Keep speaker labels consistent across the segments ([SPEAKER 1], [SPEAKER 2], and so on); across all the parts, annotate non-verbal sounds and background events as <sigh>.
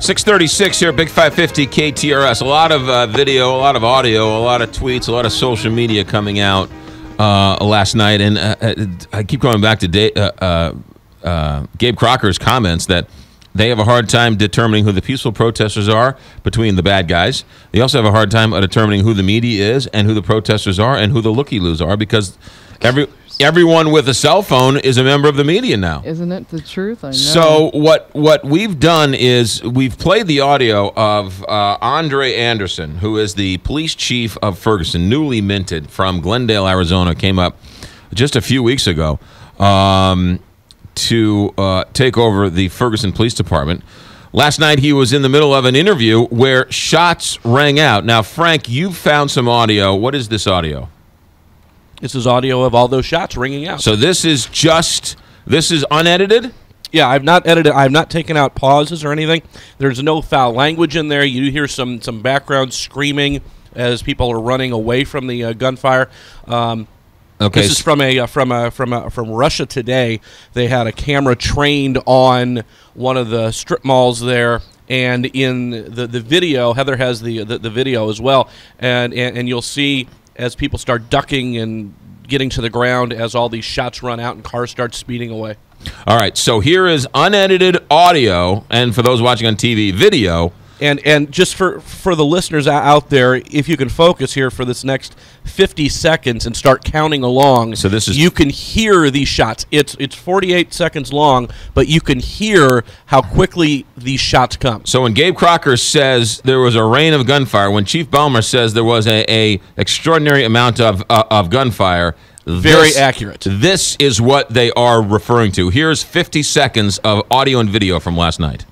[SPEAKER 1] 636 here, Big 550 KTRS. A lot of uh, video, a lot of audio, a lot of tweets, a lot of social media coming out uh, last night. And uh, uh I keep going back to da- uh, uh, Gabe Crocker's comments that they have a hard time determining who the peaceful protesters are between the bad guys. They also have a hard time determining who the media is and who the protesters are and who the looky loos are because every everyone with a cell phone is a member of the media now.
[SPEAKER 2] Isn't it the truth? I know.
[SPEAKER 1] So what what we've done is we've played the audio of uh, Andre Anderson, who is the police chief of Ferguson, newly minted from Glendale, Arizona, came up just a few weeks ago um, to uh, take over the Ferguson Police Department. Last night he was in the middle of an interview where shots rang out. Now, Frank, you found some audio. What is this audio?
[SPEAKER 3] This is audio of all those shots ringing out.
[SPEAKER 1] So this is just this is unedited.
[SPEAKER 3] Yeah, I've not edited. I've not taken out pauses or anything. There's no foul language in there. You hear some some background screaming as people are running away from the uh, gunfire. Um,
[SPEAKER 1] Okay.
[SPEAKER 3] This is from a uh, from a from a, from Russia Today. They had a camera trained on one of the strip malls there, and in the the video, Heather has the the, the video as well, and, and and you'll see as people start ducking and getting to the ground as all these shots run out and cars start speeding away.
[SPEAKER 1] All right, so here is unedited audio, and for those watching on TV, video
[SPEAKER 3] and and just for for the listeners out there, if you can focus here for this next 50 seconds and start counting along,
[SPEAKER 1] so this is
[SPEAKER 3] you can hear these shots. It's it's 48 seconds long, but you can hear how quickly these shots come.
[SPEAKER 1] So when Gabe Crocker says there was a rain of gunfire, when Chief Belmar says there was a, a extraordinary amount of uh, of gunfire.
[SPEAKER 3] Very this, accurate.
[SPEAKER 1] This is what they are referring to. Here's 50 seconds of audio and video from last night.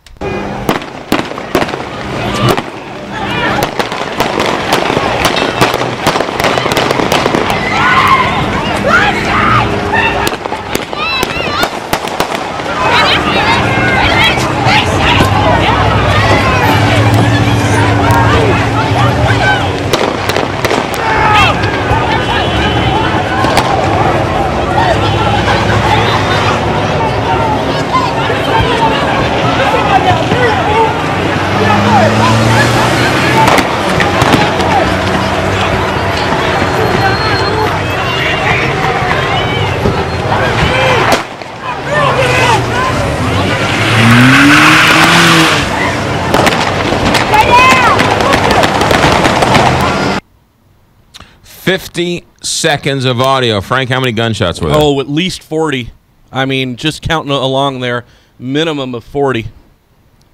[SPEAKER 1] 50 seconds of audio. Frank, how many gunshots were there?
[SPEAKER 3] Oh, at least 40. I mean, just counting along there, minimum of 40.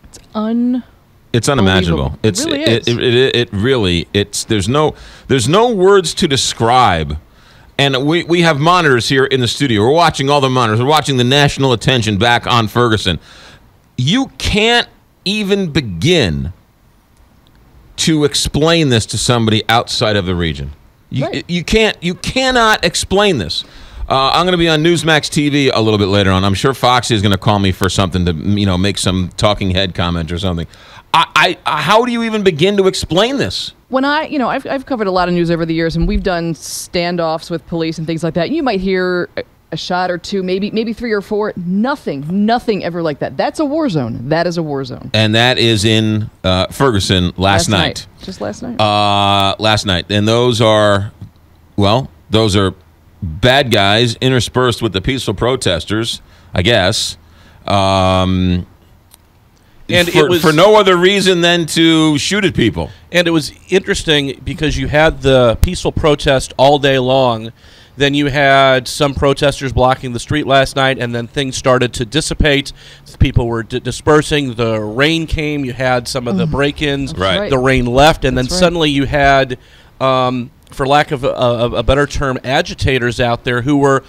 [SPEAKER 2] It's un
[SPEAKER 1] it's unimaginable.
[SPEAKER 2] It's it really
[SPEAKER 1] it, it, it, it, really it's there's no there's no words to describe. And we, we have monitors here in the studio. We're watching all the monitors. We're watching the national attention back on Ferguson. You can't even begin to explain this to somebody outside of the region. You, right. you can't you cannot explain this. Uh, I'm going to be on Newsmax TV a little bit later on. I'm sure Foxy is going to call me for something to you know make some talking head comment or something. I, I how do you even begin to explain this?
[SPEAKER 2] When I, you know, I've, I've covered a lot of news over the years, and we've done standoffs with police and things like that. You might hear a shot or two, maybe maybe three or four. Nothing, nothing ever like that. That's a war zone. That is a war zone.
[SPEAKER 1] And that is in uh, Ferguson last,
[SPEAKER 2] last
[SPEAKER 1] night.
[SPEAKER 2] night. Just last night.
[SPEAKER 1] Uh, last night, and those are, well, those are bad guys interspersed with the peaceful protesters, I guess. Um, and for, was, for no other reason than to shoot at people.
[SPEAKER 3] And it was interesting because you had the peaceful protest all day long then you had some protesters blocking the street last night, and then things started to dissipate. People were dispersing. The rain came. You had some of the mm-hmm. break-ins.
[SPEAKER 1] Right.
[SPEAKER 3] The rain left, and
[SPEAKER 2] That's
[SPEAKER 3] then
[SPEAKER 2] right.
[SPEAKER 3] suddenly you had, um, for lack of a, a, a, better term, agitators out there who were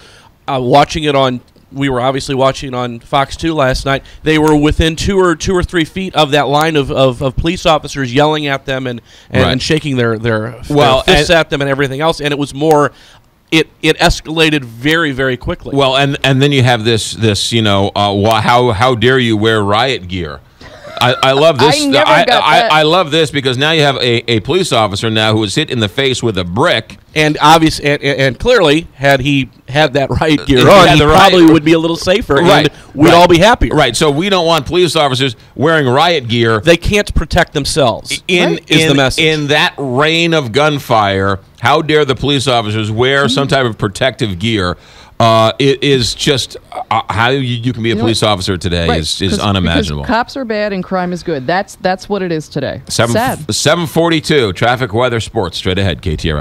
[SPEAKER 3] uh, watching it on we were obviously watching on Fox 2 last night. They were within two or two or three feet of that line of, of, of police officers yelling at them and, and, right. and shaking their, their, well, their fists at them and everything else. And it was more it it escalated very very quickly.
[SPEAKER 1] Well, and and then you have this this you know uh, how how dare you wear riot gear? I, I love <laughs> this.
[SPEAKER 2] I never
[SPEAKER 1] I,
[SPEAKER 2] got
[SPEAKER 1] I,
[SPEAKER 2] that.
[SPEAKER 1] I love this because now you have a, a police officer now who was hit in the face with a brick.
[SPEAKER 3] And obvious, and, and and clearly, had he had that riot gear on, he
[SPEAKER 1] the riot-
[SPEAKER 3] probably would be a little safer,
[SPEAKER 1] Right,
[SPEAKER 3] and we'd
[SPEAKER 1] right.
[SPEAKER 3] all be happier.
[SPEAKER 1] Right. So we don't want police officers wearing riot gear
[SPEAKER 3] They can't protect themselves.
[SPEAKER 1] in
[SPEAKER 3] is
[SPEAKER 1] in,
[SPEAKER 3] the message.
[SPEAKER 1] in that rain of gunfire. How dare the police officers wear some type of protective gear? Uh, it is just uh, how you, you can be a
[SPEAKER 2] know
[SPEAKER 1] police officer today
[SPEAKER 2] Right,
[SPEAKER 1] is, is unimaginable.
[SPEAKER 2] Cops are bad and crime is good. That's that's what it is today.
[SPEAKER 1] Seven
[SPEAKER 2] Sad.
[SPEAKER 1] seven forty two traffic weather sports straight ahead KTR.